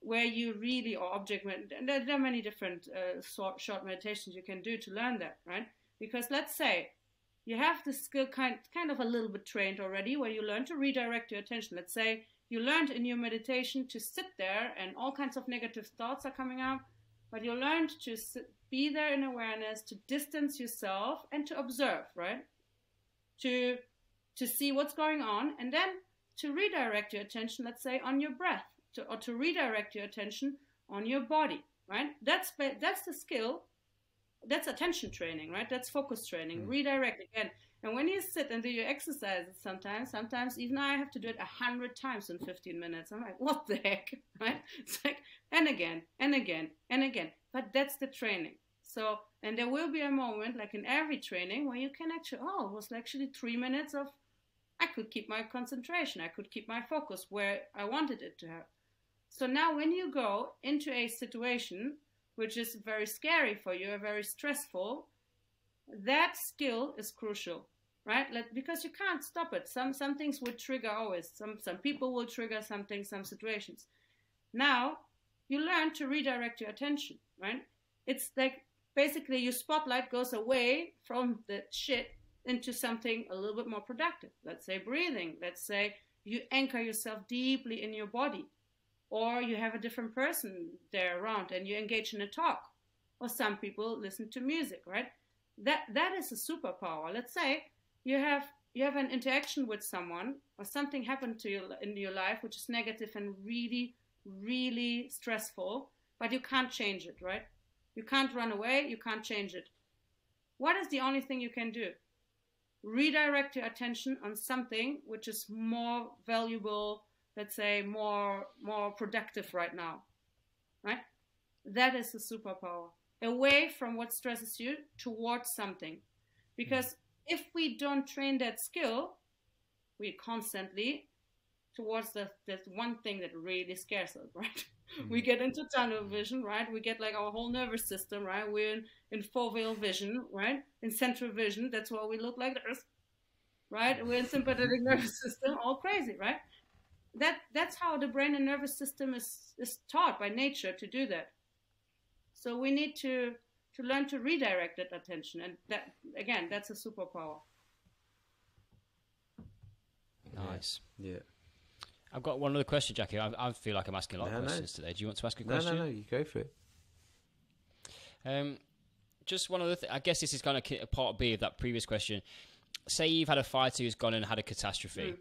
Where you really or object and there, there, are many different uh, short, short meditations you can do to learn that right? Because let's say you have the skill kind kind of a little bit trained already where you learn to redirect your attention. Let's say you learned in your meditation to sit there and all kinds of negative thoughts are coming up but you learned to sit, be there in awareness to distance yourself and to observe right? To to see what's going on and then to redirect your attention, let's say, on your breath, to, or to redirect your attention on your body, right? That's that's the skill. That's attention training, right? That's focus training. Mm. Redirect again. And when you sit and do your exercises, sometimes, sometimes even I have to do it a hundred times in 15 minutes. I'm like, what the heck, *laughs* right? It's like, and again, and again, and again. But that's the training. So, and there will be a moment, like in every training, where you can actually, oh, it was actually three minutes of, I could keep my concentration, I could keep my focus where I wanted it to have. So now, when you go into a situation which is very scary for you, or very stressful, that skill is crucial, right? because you can't stop it. Some some things will trigger always. Some some people will trigger something, some situations. Now you learn to redirect your attention, right? It's like basically your spotlight goes away from the shit into something a little bit more productive. Let's say breathing. Let's say you anchor yourself deeply in your body. Or you have a different person there around and you engage in a talk. Or some people listen to music, right? That that is a superpower. Let's say you have you have an interaction with someone or something happened to you in your life which is negative and really, really stressful, but you can't change it, right? You can't run away, you can't change it. What is the only thing you can do? Redirect your attention on something which is more valuable, let's say more more productive right now. Right? That is the superpower. Away from what stresses you towards something. Because if we don't train that skill, we constantly towards the, that one thing that really scares us, *laughs* right? Mm-hmm. We get into tunnel vision, right? We get like our whole nervous system, right? We're in, in foveal vision, right? In central vision, that's why we look like this, right? We're in sympathetic *laughs* nervous system, all crazy, right? That that's how the brain and nervous system is is taught by nature to do that. So we need to to learn to redirect that attention, and that again, that's a superpower. Nice. Yeah. I've got one other question, Jackie. I, I feel like I'm asking a lot no, of questions no. today. Do you want to ask a question? No, no, no. You go for it. Um, just one other thing. I guess this is kind of part B of that previous question. Say you've had a fighter who's gone and had a catastrophe, mm.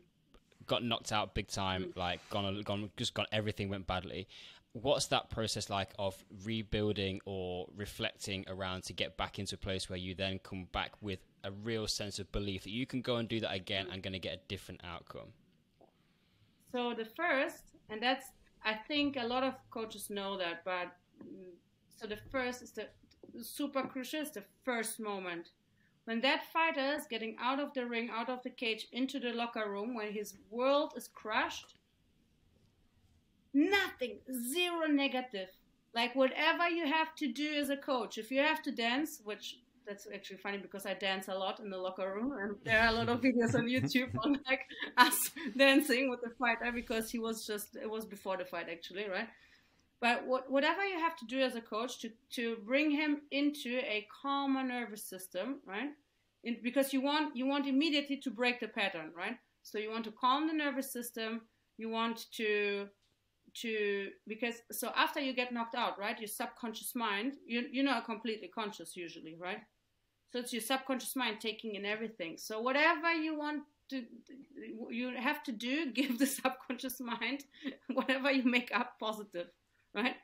Got knocked out big time, mm. like gone, gone, just gone. Everything went badly. What's that process like of rebuilding or reflecting around to get back into a place where you then come back with a real sense of belief that you can go and do that again and going to get a different outcome? So the first, and that's I think a lot of coaches know that, but mm, so the first is the super crucial is the first moment when that fighter is getting out of the ring, out of the cage, into the locker room, when his world is crushed. Nothing, zero negative. Like whatever you have to do as a coach, if you have to dance, which that's actually funny because I dance a lot in the locker room, and there are a lot of videos on YouTube on like *laughs* us dancing with the fighter because he was just it was before the fight actually, right? But what, whatever you have to do as a coach to to bring him into a calmer nervous system, right? In, because you want you want immediately to break the pattern, right? So you want to calm the nervous system. You want to to because so after you get knocked out right your subconscious mind you, you're not completely conscious usually right so it's your subconscious mind taking in everything. So whatever you want to, you have to do, *laughs* give the subconscious mind *laughs* whatever you make up positive, right?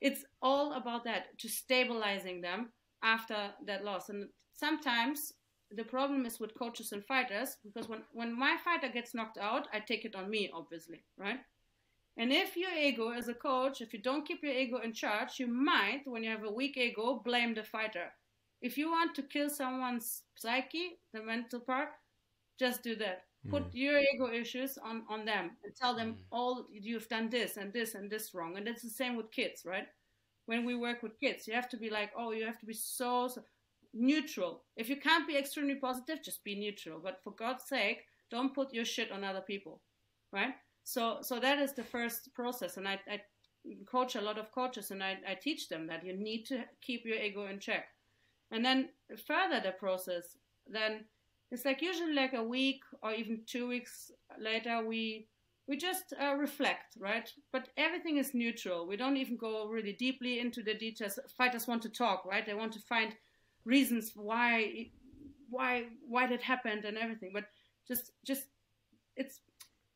It's all about that, to stabilizing them after that loss. And sometimes the problem is with coaches and fighters because when, when my fighter gets knocked out, I take it on me, obviously, right? And if your ego as a coach, if you don't keep your ego in charge, you might, when you have a weak ego, blame the fighter if you want to kill someone's psyche, the mental part, just do that. Mm. Put your ego issues on, on them and tell them mm. all you've done this and this and this wrong. And it's the same with kids, right? When we work with kids, you have to be like, oh, you have to be so, so neutral. If you can't be extremely positive, just be neutral. But for God's sake, don't put your shit on other people, right? So, so that is the first process, and I, I coach a lot of coaches, and I, I teach them that you need to keep your ego in check and then further the process then it's like usually like a week or even two weeks later we we just uh, reflect right? But everything is neutral. We don't even go really deeply into the details. Fighters want to talk right? They want to find reasons why why why that happened and everything. But just just it's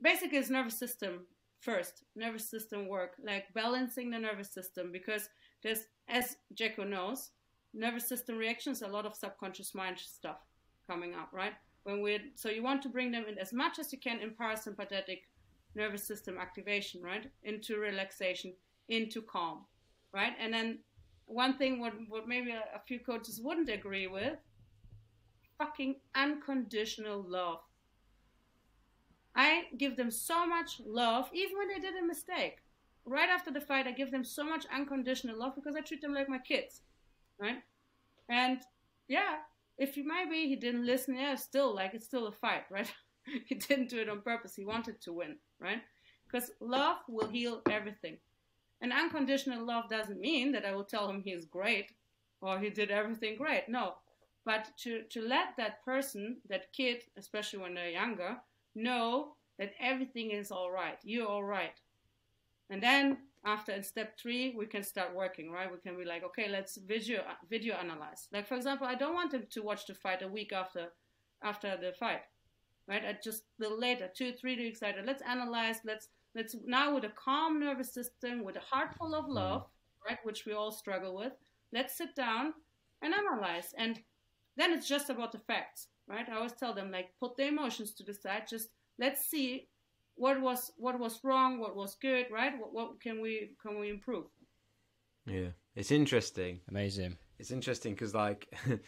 basically it's nervous system first, nervous system work, like balancing the nervous system because there's, as Jacko knows, nervous system reactions, a lot of subconscious mind stuff coming up, right? When we're so you want to bring them in as much as you can in parasympathetic nervous system activation, right? Into relaxation, into calm, right? And then one thing what, what maybe a, a few coaches wouldn't agree with fucking unconditional love. I give them so much love, even when they did a mistake. Right after the fight, I give them so much unconditional love because I treat them like my kids, right? And yeah, if he maybe he didn't listen, yeah, still like it's still a fight, right? *laughs* he didn't do it on purpose. He wanted to win, right? Because love will heal everything. And unconditional love doesn't mean that I will tell him he's great or he did everything great. No. But to, to let that person, that kid, especially when they're younger, know that everything is all right. You're all right. And then after in step three, we can start working, right? We can be like, okay, let's video uh, video analyze. Like for example, I don't want them to watch the fight a week after after the fight, right? I just a little later, two, three weeks later, let's analyze. Let's let's now with a calm nervous system, with a heart full of mm. love, right, which we all struggle with. Let's sit down and analyze, and then it's just about the facts right? I always tell them like put the emotions to the side. Just let's see what was what was wrong, what was good, right? What, what can we can we improve? Yeah, it's interesting. Amazing. It's interesting because like *laughs*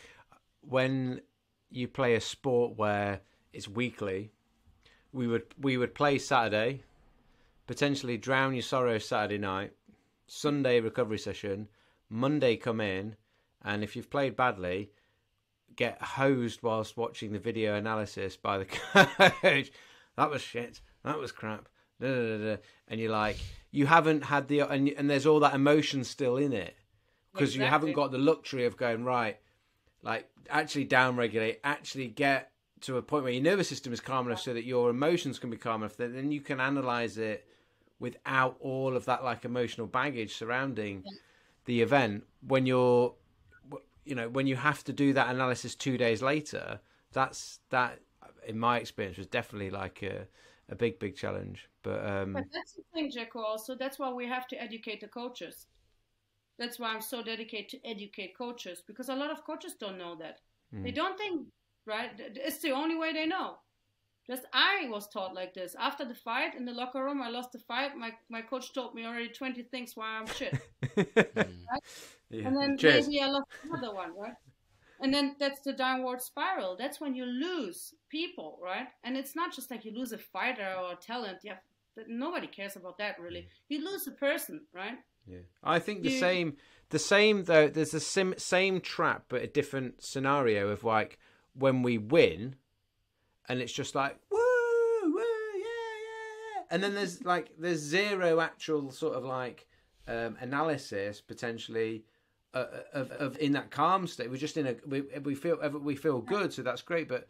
when you play a sport where it's weekly, we would we would play Saturday, potentially drown your sorrow Saturday night, Sunday recovery session, Monday come in, and if you've played badly, get hosed whilst watching the video analysis by the *laughs* coach. that was shit. That was crap. Da, da, da, and you're like, you haven't had the and, and there's all that emotion still in it because exactly. you haven't got the luxury of going right, like actually downregulate, actually get to a point where your nervous system is calm enough so that your emotions can be calm enough. That then you can analyze it without all of that like emotional baggage surrounding the event when you're you know when you have to do that analysis two days later that's that in my experience was definitely like a, a big big challenge but um but that's the thing Jacko also that's why we have to educate the coaches that's why i'm so dedicated to educate coaches because a lot of coaches don't know that mm. they don't think right it's the only way they know just I was taught like this. After the fight in the locker room, I lost the fight. My my coach told me already twenty things why I'm shit. *laughs* right? yeah. And then Cheers. maybe I lost another one, right? And then that's the downward spiral. That's when you lose people, right? And it's not just like you lose a fighter or a talent. Yeah, nobody cares about that really. You lose a person, right? Yeah, I think the you, same. The same though. There's the same same trap, but a different scenario of like when we win and it's just like woo, woo, yeah, yeah. And then there's like there's zero actual sort of like um, analysis potentially uh, of of in that calm state. We're just in a we we feel we feel good, so that's great, but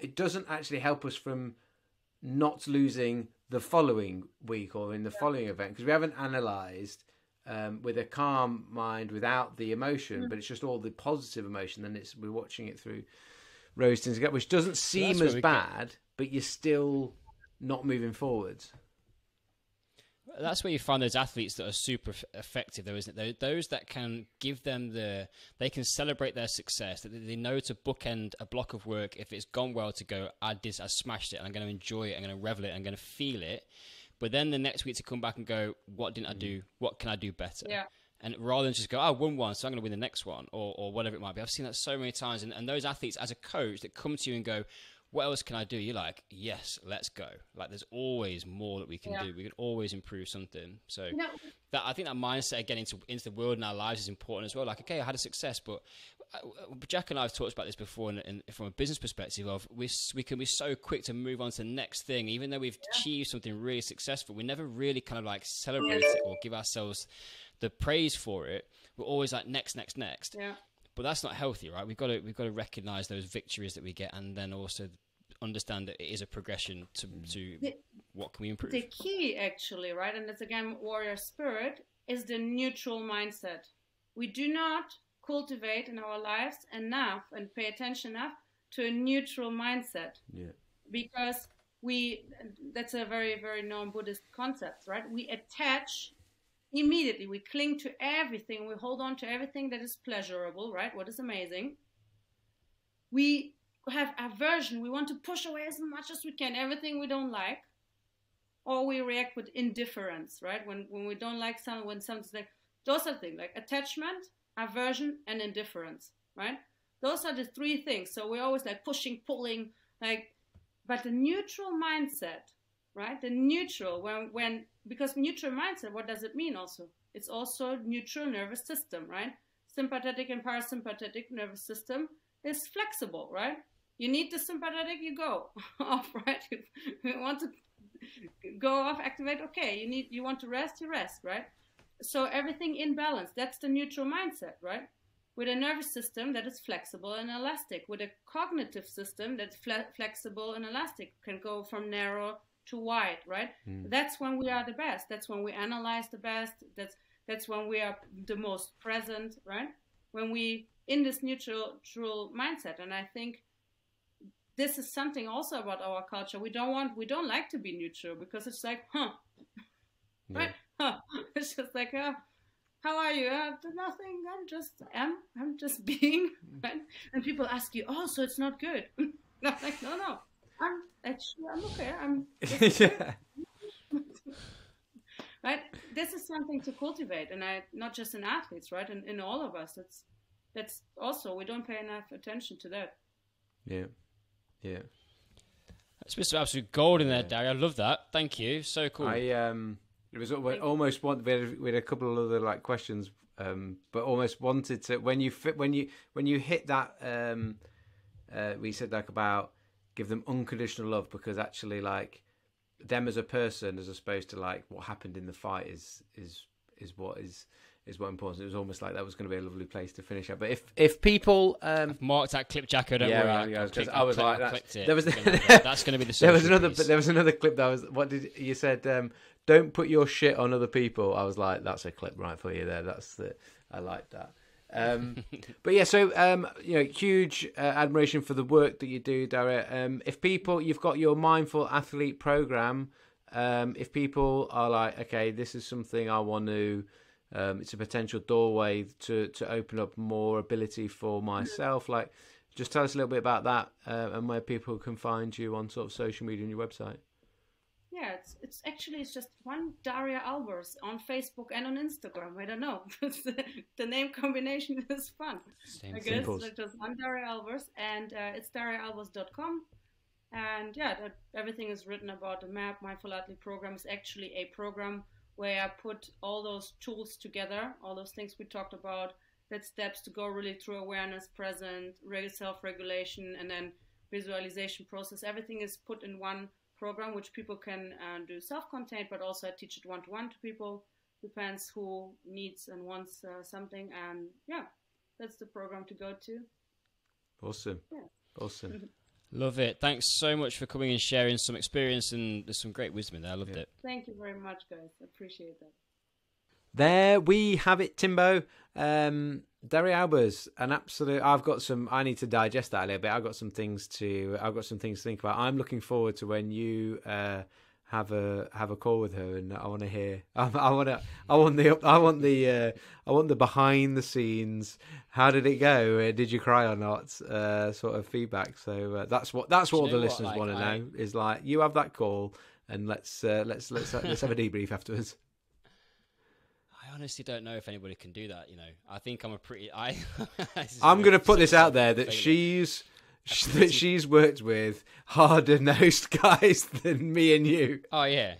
it doesn't actually help us from not losing the following week or in the following event because we haven't analysed um, with a calm mind without the emotion, mm. but it's just all the positive emotion. Then it's we're watching it through rose tinted glasses, which doesn't seem as bad, get... but you're still not moving forwards. That's where you find those athletes that are super effective, though, isn't it? Those that can give them the, they can celebrate their success. That they know to bookend a block of work if it's gone well to go. I did, I smashed it, and I'm going to enjoy it. I'm going to revel it. I'm going to feel it. But then the next week to come back and go, what didn't I do? What can I do better? Yeah and rather than just go, oh, I won one, so I'm going to win the next one, or, or whatever it might be. I've seen that so many times. And, and those athletes, as a coach, that come to you and go, what else can I do? You're like, yes, let's go. Like, there's always more that we can yeah. do. We can always improve something. So, no. that I think that mindset getting into into the world in our lives is important as well. Like, okay, I had a success, but uh, Jack and I have talked about this before, in, from a business perspective, of we we can be so quick to move on to the next thing, even though we've yeah. achieved something really successful. We never really kind of like celebrate it or give ourselves the praise for it, we're always like next, next, next. Yeah. But that's not healthy, right? We've got to we've got to recognize those victories that we get, and then also understand that it is a progression to mm. to the, what can we improve. The key, actually, right, and it's again warrior spirit, is the neutral mindset. We do not cultivate in our lives enough and pay attention enough to a neutral mindset. Yeah. Because we that's a very very known Buddhist concept, right? We attach immediately. We cling to everything. We hold on to everything that is pleasurable, right? What is amazing. We have aversion. We want to push away as much as we can everything we don't like, or we react with indifference, right? When when we don't like something, when something's like those are things like attachment, aversion, and indifference, right? Those are the three things. So we're always like pushing, pulling, like, but the neutral mindset, right? The neutral, when, when, because neutral mindset, what does it mean also? It's also neutral nervous system, right? Sympathetic and parasympathetic nervous system is flexible, right? You need the sympathetic, you go *laughs* off, right? *laughs* You want to go off, activate, okay. You need, you want to rest, you rest, right? So everything in balance. That's the neutral mindset, right? With a nervous system that is flexible and elastic, with a cognitive system that's fle- flexible and elastic, can go from narrow to wide, right? Mm. That's when we are the best. That's when we analyze the best. That's that's when we are the most present, right? When we in this neutral, neutral mindset, and I think this is something also about our culture. We don't want, we don't like to be neutral because it's like, huh, yeah. right? *laughs* it's just like, uh, how are you? Uh, nothing. I'm just am. I'm just *laughs* being. Right? And people ask you, oh, so it's not good. *laughs* I'm like, no, no. I'm actually I'm okay. I'm. *laughs* yeah. *laughs* right. This is something to cultivate, and I not just in athletes, right? And in all of us, it's that's also we don't pay enough attention to that. Yeah. Yeah. That's Mr. Absolute Gold in there, yeah. Daria. I love that. Thank you. So cool. I um it was almost one. We had, we had a couple of other like questions, um, but almost wanted to when you fit when you when you hit that. Um, uh, we said like about give them unconditional love because actually like them as a person as opposed to like what happened in the fight is is is what is is what important. It was almost like that was going to be a lovely place to finish up. But if if people um, marked that clip, Jacko, don't yeah, worry. Yeah, I, I was *laughs* like, that, there was that's going to be the. There was another. Piece. There was another clip that was. What did you said? Um, don't put your shit on other people. I was like, that's a clip right for you there. That's the. I like that. Um, but yeah, so um, you know, huge uh, admiration for the work that you do, Daria. Um, if people, you've got your mindful athlete program. Um, if people are like, okay, this is something I want to um, it's a potential doorway to to open up more ability for myself. Like, just tell us a little bit about that uh, and where people can find you on sort of social media and your website. Yeah, it's it's actually it's just one Daria Albers on Facebook and on Instagram. I don't know. *laughs* the, name combination *laughs* is fun. Same I guess it's just one Daria Albers, and uh, it's dariaalbers.com. And yeah, that, everything is written about the map. Mindful Athlete program is actually a program where I put all those tools together, all those things we talked about, that steps to go really through awareness, present, self-regulation, and then visualization process. Everything is put in one program, which people can uh, do self-contained, but also I teach it one-to-one to people. Depends who needs and wants uh, something, and yeah, that's the program to go to. Awesome. Yeah. Awesome. *laughs* Love it. Thanks so much for coming and sharing some experience and there's some great wisdom in there. I loved yeah. it. Thank you very much, guys. Appreciate that. There we have it, Timbo. Um, Daria Albers, an absolute. I've got some. I need to digest that a little bit. I've got some things to. I've got some things to think about. I'm looking forward to when you uh, have a have a call with her, and I want to hear. *laughs* I, I want to. I want the. I want the. Uh, I want the behind the scenes. How did it go? Uh, did you cry or not? Uh, sort of feedback. So uh, that's what. That's what all the what, listeners like, want to I... know. Is like you have that call, and let's uh, let's let's let's have a debrief afterwards. I honestly don't know if anybody can do that. You know, I think I'm a pretty. *laughs* I. I'm going to put this out there that she's that she's worked with harder nosed *laughs* guys than me and you. Oh yeah.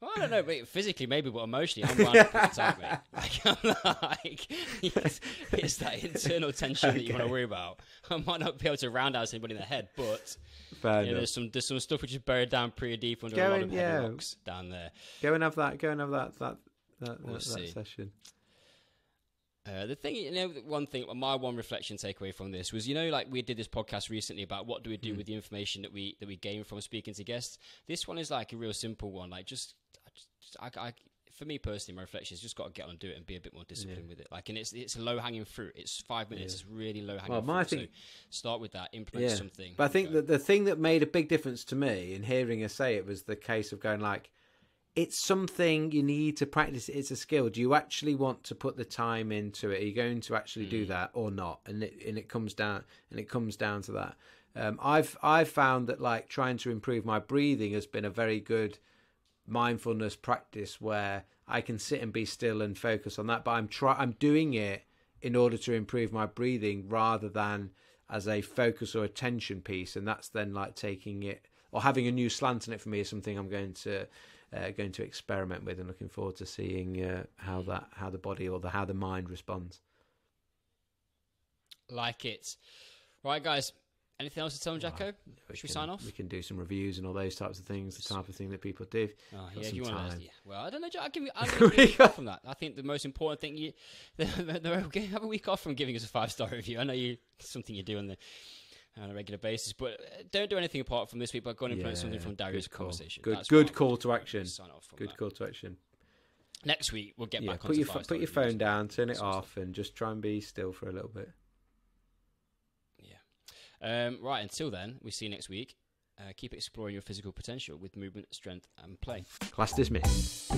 Well, I don't know, but physically maybe, but emotionally, I'm wound up with time, mate. Like, *laughs* I'm like, it's, it's that internal tension okay. that you want to worry about. I might not be able to roundhouse anybody in the head, but you know, there's some there's some stuff which is buried down pretty deep under Go a lot of yeah. rocks down there. Go and have that. Go and have that that that, we'll that, that session. Uh, the thing, you know, one thing, my one reflection takeaway from this was, you know, like we did this podcast recently about what do we do mm. with the information that we that we gain from speaking to guests. This one is like a real simple one. Like just, just I, I, for me personally, my reflection is just got to get on and do it and be a bit more disciplined with it. Like, and it's it's a low hanging fruit. It's five minutes. It's really low hanging Well, fruit. my so start with that. Implement yeah. something. But I think that the thing that made a big difference to me in hearing her say it was the case of going like, it's something you need to practice. It's a skill. Do you actually want to put the time into it? Are you going to actually do that or not? And it and it comes down and it comes down to that. Um, I've I've found that like trying to improve my breathing has been a very good mindfulness practice where I can sit and be still and focus on that. But I'm try I'm doing it in order to improve my breathing rather than as a focus or attention piece. And that's then like taking it or having a new slant on it for me is something I'm going to uh, going to experiment with and looking forward to seeing uh, how that how the body or the how the mind responds. like it. Right, guys. Anything else to tell them, Jacko? Should we can, sign off? We can do some reviews and all those types of things, the type of thing that people do. Oh, yeah, you want to. Yeah. Well, I don't know. Jack, I'll give you. I'll *laughs* give you a week off from that. I think the most important thing you, *laughs* the, the, the, have a week off from giving us a five star review. I know you something you do on the on a regular basis, but uh, don't do anything apart from this week. But go and implement something from call. conversation. Good, That's good call to action. sign off Good that. call to action. Next week we'll get Yeah, back put your put your phone down, turn it off, and just try and be still for a little bit. Yeah. Um, right. Until then, we see you next week. Uh, keep exploring your physical potential with movement, strength, and play. Class dismissed.